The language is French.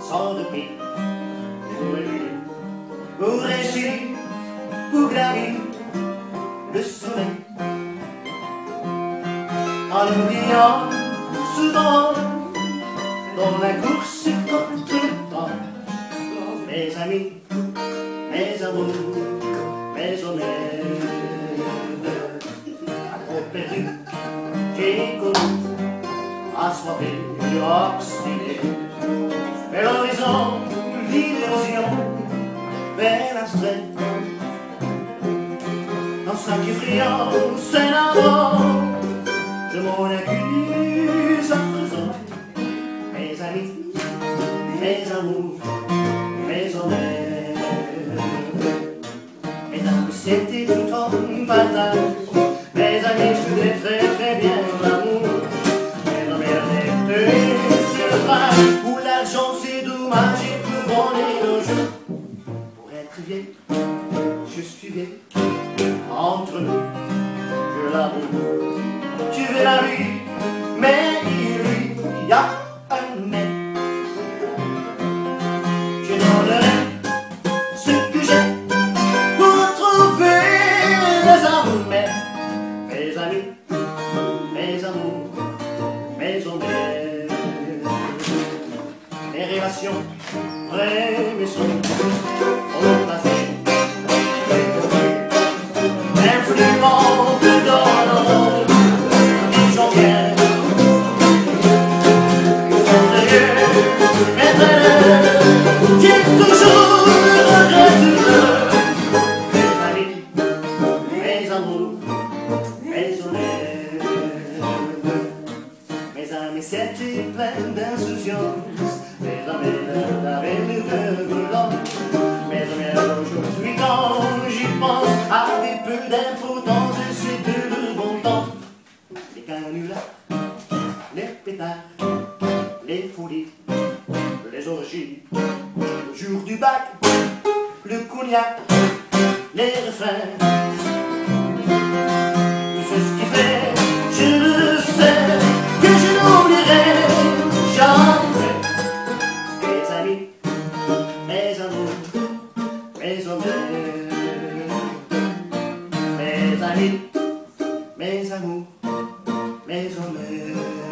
sans répit. Pour lui, pour réussir, pour gravir le sommet. En oubliant souvent dans la course contre le temps, mes amis, assoiffé, obstiné, mais l'horizon, l'illusion, vers l'abstrait, dans sacrifiant, c'est l'amour de mon accuse à présent, mes amis, mes amours, mes honnêtes. Mesdames, c'était tout en partage, mes amis, je voulais très très bien Vieille, je vieille, entre nous, je l'avoue. Tu veux la mais il y a un mais. Je donnerai ce que j'ai pour trouver les amours, mes amis, mes amours, mes honnêtes, mes relations, mes soins, c'était plein d'insouciance, mes amis avaient le cœur blanc. Mes amis, aujourd'hui, quand j'y pense, avaient peu d'importance, de le bon temps. Les canulars, les pétards, les folies, les orgies, le jour du bac, le cognac, les refrains. Mes honnêtes, mes amis, mes amours, mes honnêtes.